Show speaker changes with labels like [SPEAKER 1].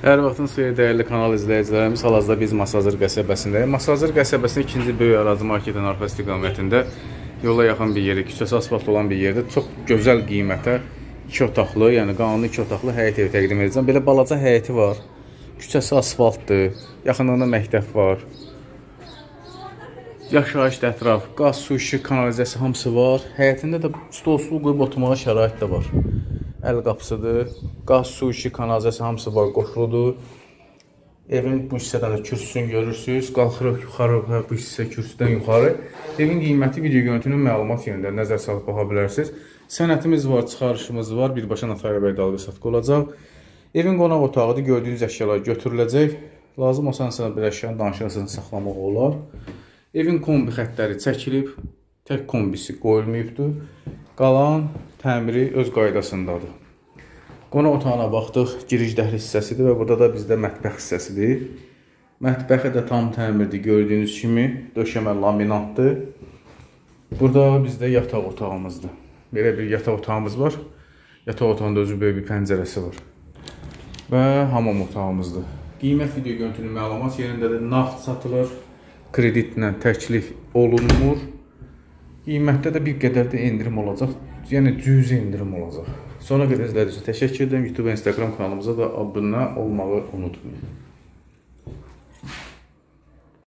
[SPEAKER 1] Hər vaxtınız xeyir dəyərli kanal izləyicilərimiz. Hal-hazırda biz Masazır qəsəbəsindəyik. Masazır qəsəbəsinin ikinci böyük ərazi marketin arxa istiqamətində yola yaxın bir yeri, küçəsi asfalt olan bir yerdə çox gözəl qiymətə 2 otaqlı, yəni qanuni 2 otaqlı həyət evi təqdim edəcəm. Belə balaca həyəti var. Küçəsi asfaltdır. Yaxınlığında məktəb var. Yaşayış ətraf, qaz, su, işıq, kanalizasiya hamısı var. Həyətində də stol, stol qoyub oturmağa şərait də var əl qapısıdır. Qaz, su, işi, kanalizasiya hamısı var, qoşuludur. Evin bu hissədən də kürsüsünü görürsüz. Qalxırıq yuxarı və bu hissə kürsüdən yuxarı. Evin qiyməti video görüntünün məlumat yerində nəzər salıb baxa bilərsiniz. Sənətimiz var, çıxarışımız var. Birbaşa Natayra bəy dalğı satqı olacaq. Evin qonaq otağıdır. Gördüyünüz əşyalar götürüləcək. Lazım olsansa bir əşyanı danışırsın saxlamaq olar. Evin kombi xəttləri çəkilib. Tək kombisi qoyulmayıbdır. Qalan təmiri öz qaydasındadır. Qonaq otağına baxdıq, giriş dəhliz hissəsidir və burada da bizdə mətbəx hissəsidir. Mətbəxi də tam təmirdir, gördüyünüz kimi döşəmə laminatdır. Burada bizdə yataq otağımızdır. Belə bir yataq otağımız var. Yataq otağında özü böyük bir pəncərəsi var. Və hamam otağımızdır. Qiymət video görüntünün məlumat yerindədir. Nağd satılır, kreditlə təklif olunmur. Qiymətdə də bir qədər də endirim olacaq. Yəni cüzi endirim olacaq. Sonra qədər izlədiyiniz üçün təşəkkür edirəm. YouTube və Instagram kanalımıza da abunə olmağı unutmayın.